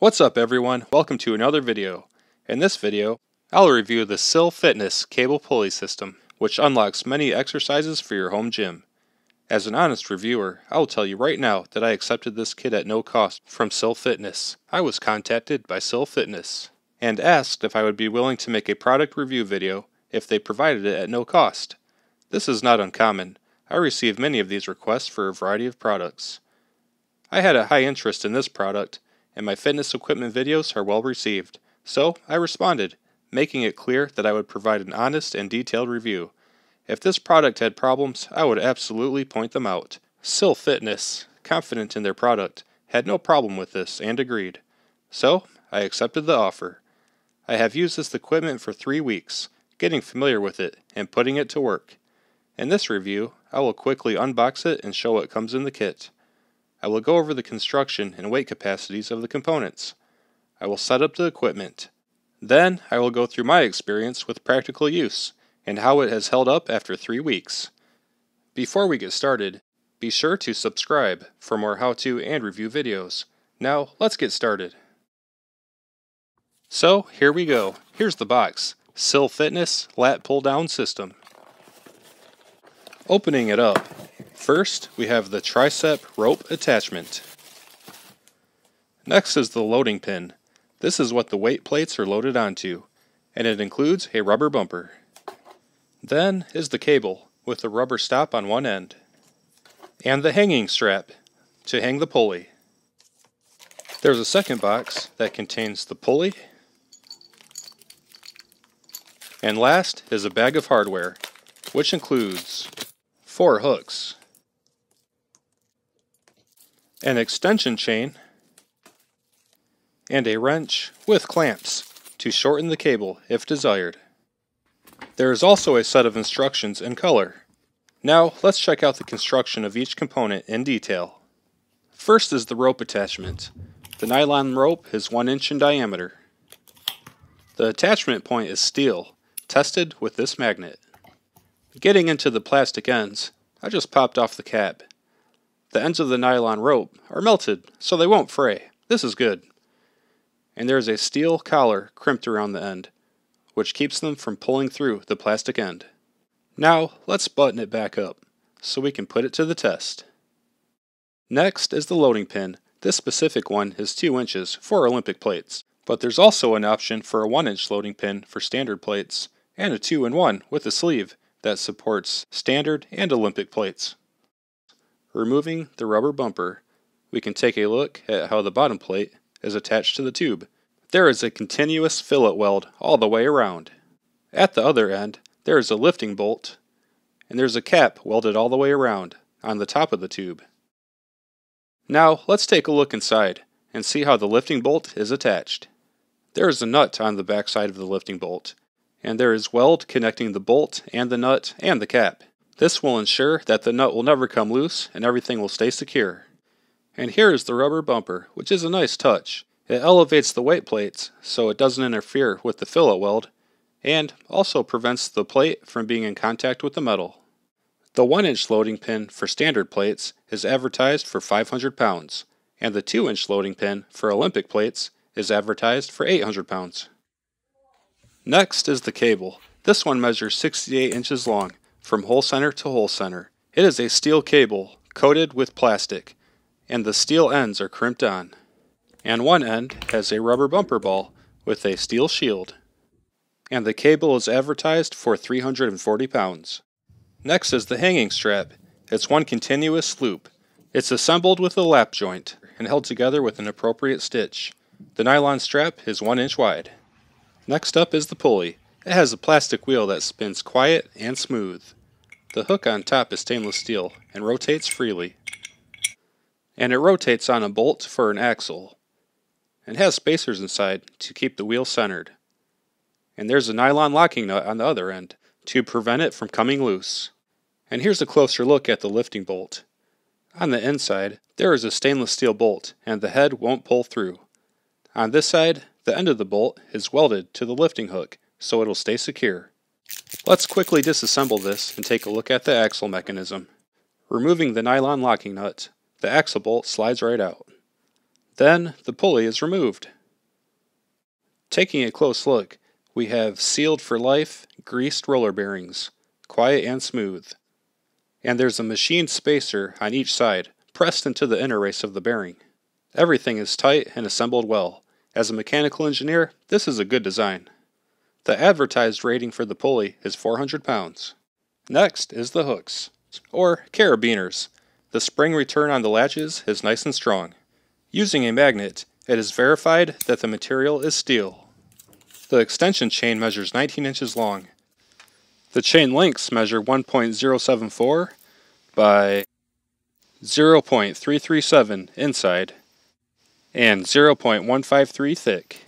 What's up everyone, welcome to another video. In this video, I'll review the SYL Fitness cable pulley system, which unlocks many exercises for your home gym. As an honest reviewer, I will tell you right now that I accepted this kit at no cost from SYL Fitness. I was contacted by SYL Fitness and asked if I would be willing to make a product review video if they provided it at no cost. This is not uncommon. I receive many of these requests for a variety of products. I had a high interest in this product, and my fitness equipment videos are well received, so I responded, making it clear that I would provide an honest and detailed review. If this product had problems, I would absolutely point them out. SYL Fitness, confident in their product, had no problem with this and agreed. So, I accepted the offer. I have used this equipment for three weeks, getting familiar with it and putting it to work. In this review, I will quickly unbox it and show what comes in the kit. I will go over the construction and weight capacities of the components. I will set up the equipment. Then I will go through my experience with practical use and how it has held up after three weeks. Before we get started, be sure to subscribe for more how-to and review videos. Now, let's get started. So, here we go. Here's the box. SYL Fitness Lat Pull Down System. Opening it up, First, we have the tricep rope attachment. Next is the loading pin. This is what the weight plates are loaded onto, and it includes a rubber bumper. Then is the cable, with the rubber stop on one end, and the hanging strap to hang the pulley. There's a second box that contains the pulley, and last is a bag of hardware, which includes four hooks, an extension chain, and a wrench with clamps to shorten the cable if desired. There is also a set of instructions in color. Now let's check out the construction of each component in detail. First is the rope attachment. The nylon rope is 1 inch in diameter. The attachment point is steel, tested with this magnet. Getting into the plastic ends, I just popped off the cap the ends of the nylon rope are melted, so they won't fray. This is good. And there is a steel collar crimped around the end, which keeps them from pulling through the plastic end. Now, let's button it back up, so we can put it to the test. Next is the loading pin. This specific one is 2 inches for Olympic plates, but there's also an option for a 1 inch loading pin for standard plates, and a 2 in 1 with a sleeve that supports standard and Olympic plates. Removing the rubber bumper, we can take a look at how the bottom plate is attached to the tube. There is a continuous fillet weld all the way around. At the other end, there is a lifting bolt, and there's a cap welded all the way around on the top of the tube. Now, let's take a look inside and see how the lifting bolt is attached. There is a nut on the back side of the lifting bolt, and there is weld connecting the bolt and the nut and the cap. This will ensure that the nut will never come loose and everything will stay secure. And here is the rubber bumper, which is a nice touch. It elevates the weight plates so it doesn't interfere with the fillet weld and also prevents the plate from being in contact with the metal. The 1 inch loading pin for standard plates is advertised for 500 pounds, and the 2 inch loading pin for Olympic plates is advertised for 800 pounds. Next is the cable. This one measures 68 inches long from hole center to hole center. It is a steel cable coated with plastic, and the steel ends are crimped on. And one end has a rubber bumper ball with a steel shield. And the cable is advertised for 340 pounds. Next is the hanging strap. It's one continuous loop. It's assembled with a lap joint and held together with an appropriate stitch. The nylon strap is 1 inch wide. Next up is the pulley. It has a plastic wheel that spins quiet and smooth. The hook on top is stainless steel and rotates freely. And it rotates on a bolt for an axle. And has spacers inside to keep the wheel centered. And there's a nylon locking nut on the other end to prevent it from coming loose. And here's a closer look at the lifting bolt. On the inside, there is a stainless steel bolt and the head won't pull through. On this side, the end of the bolt is welded to the lifting hook so it'll stay secure. Let's quickly disassemble this and take a look at the axle mechanism. Removing the nylon locking nut, the axle bolt slides right out. Then the pulley is removed. Taking a close look, we have sealed for life greased roller bearings, quiet and smooth. And there's a machined spacer on each side, pressed into the inner race of the bearing. Everything is tight and assembled well. As a mechanical engineer, this is a good design. The advertised rating for the pulley is 400 pounds. Next is the hooks, or carabiners. The spring return on the latches is nice and strong. Using a magnet, it is verified that the material is steel. The extension chain measures 19 inches long. The chain lengths measure 1.074 by 0.337 inside and 0.153 thick.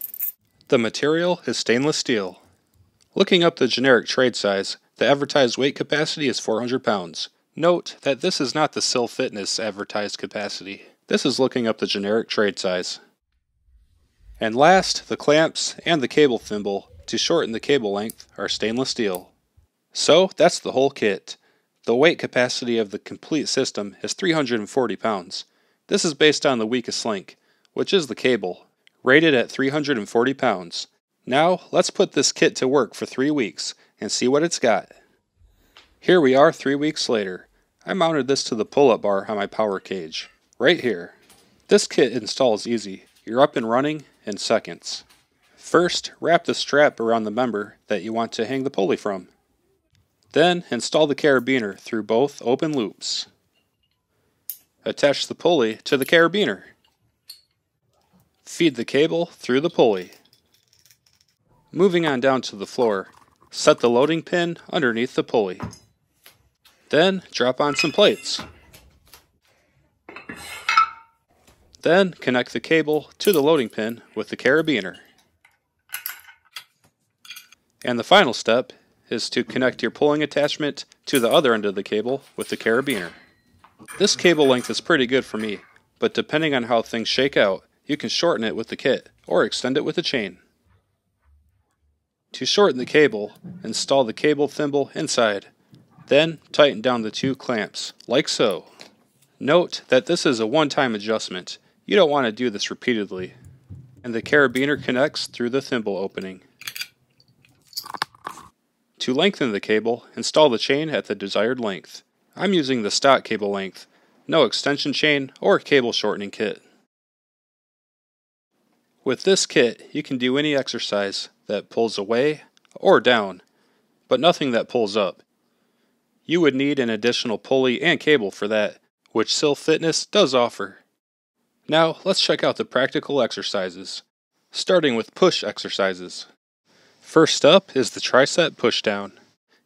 The material is stainless steel. Looking up the generic trade size, the advertised weight capacity is 400 pounds. Note that this is not the SYL Fitness advertised capacity. This is looking up the generic trade size. And last, the clamps and the cable thimble to shorten the cable length are stainless steel. So that's the whole kit. The weight capacity of the complete system is 340 pounds. This is based on the weakest link, which is the cable, rated at 340 pounds. Now let's put this kit to work for three weeks and see what it's got. Here we are three weeks later. I mounted this to the pull-up bar on my power cage right here. This kit installs easy. You're up and running in seconds. First, wrap the strap around the member that you want to hang the pulley from. Then, install the carabiner through both open loops. Attach the pulley to the carabiner. Feed the cable through the pulley. Moving on down to the floor, set the loading pin underneath the pulley. Then, drop on some plates. Then connect the cable to the loading pin with the carabiner. And the final step is to connect your pulling attachment to the other end of the cable with the carabiner. This cable length is pretty good for me, but depending on how things shake out, you can shorten it with the kit or extend it with a chain. To shorten the cable, install the cable thimble inside, then tighten down the two clamps, like so. Note that this is a one-time adjustment you don't want to do this repeatedly. And the carabiner connects through the thimble opening. To lengthen the cable, install the chain at the desired length. I'm using the stock cable length, no extension chain or cable shortening kit. With this kit, you can do any exercise that pulls away or down, but nothing that pulls up. You would need an additional pulley and cable for that, which SYL Fitness does offer. Now, let's check out the practical exercises, starting with push exercises. First up is the tricep pushdown.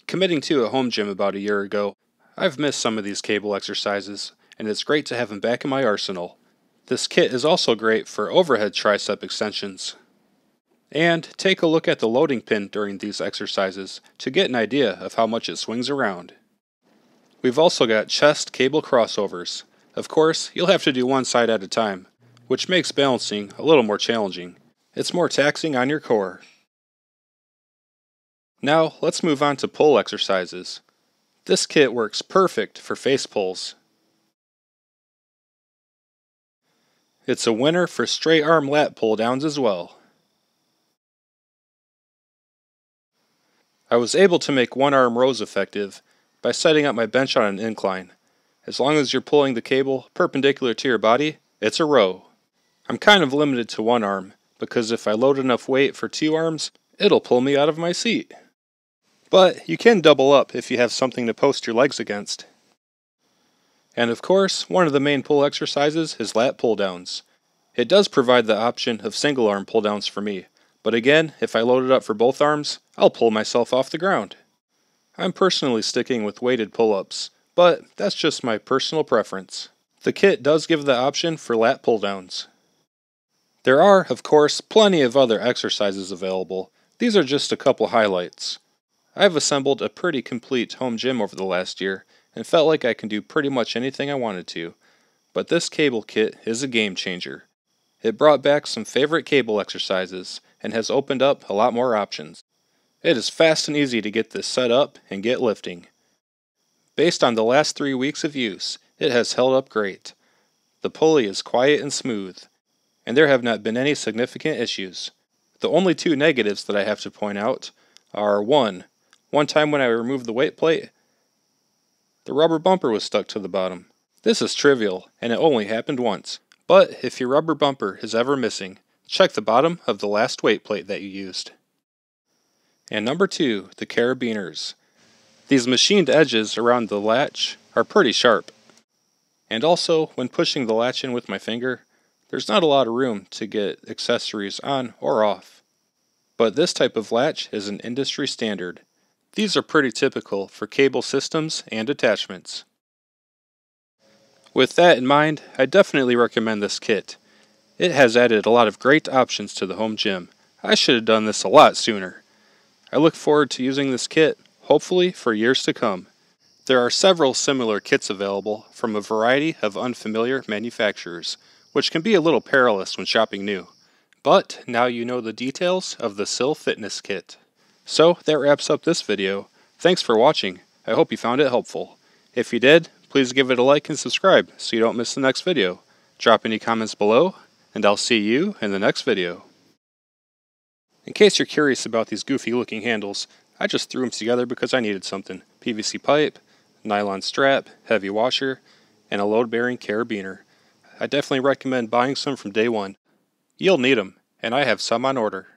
Committing to a home gym about a year ago, I've missed some of these cable exercises, and it's great to have them back in my arsenal. This kit is also great for overhead tricep extensions. And take a look at the loading pin during these exercises to get an idea of how much it swings around. We've also got chest cable crossovers. Of course, you'll have to do one side at a time, which makes balancing a little more challenging. It's more taxing on your core. Now, let's move on to pull exercises. This kit works perfect for face pulls. It's a winner for straight arm lat pull downs as well. I was able to make one arm rows effective by setting up my bench on an incline. As long as you're pulling the cable perpendicular to your body, it's a row. I'm kind of limited to one arm, because if I load enough weight for two arms, it'll pull me out of my seat. But you can double up if you have something to post your legs against. And of course, one of the main pull exercises is lat pull downs. It does provide the option of single arm pull downs for me, but again, if I load it up for both arms, I'll pull myself off the ground. I'm personally sticking with weighted pull ups, but that's just my personal preference. The kit does give the option for lat pull downs. There are, of course, plenty of other exercises available. These are just a couple highlights. I've assembled a pretty complete home gym over the last year and felt like I can do pretty much anything I wanted to. But this cable kit is a game changer. It brought back some favorite cable exercises and has opened up a lot more options. It is fast and easy to get this set up and get lifting. Based on the last three weeks of use, it has held up great. The pulley is quiet and smooth, and there have not been any significant issues. The only two negatives that I have to point out are 1. One time when I removed the weight plate, the rubber bumper was stuck to the bottom. This is trivial, and it only happened once. But if your rubber bumper is ever missing, check the bottom of the last weight plate that you used. And number two, the carabiners. These machined edges around the latch are pretty sharp. And also, when pushing the latch in with my finger, there's not a lot of room to get accessories on or off. But this type of latch is an industry standard. These are pretty typical for cable systems and attachments. With that in mind, I definitely recommend this kit. It has added a lot of great options to the home gym. I should have done this a lot sooner. I look forward to using this kit, hopefully for years to come. There are several similar kits available from a variety of unfamiliar manufacturers, which can be a little perilous when shopping new. But now you know the details of the SYL Fitness Kit. So that wraps up this video. Thanks for watching. I hope you found it helpful. If you did, please give it a like and subscribe so you don't miss the next video. Drop any comments below, and I'll see you in the next video. In case you're curious about these goofy looking handles, I just threw them together because I needed something. PVC pipe, nylon strap, heavy washer, and a load bearing carabiner. I definitely recommend buying some from day one. You'll need them, and I have some on order.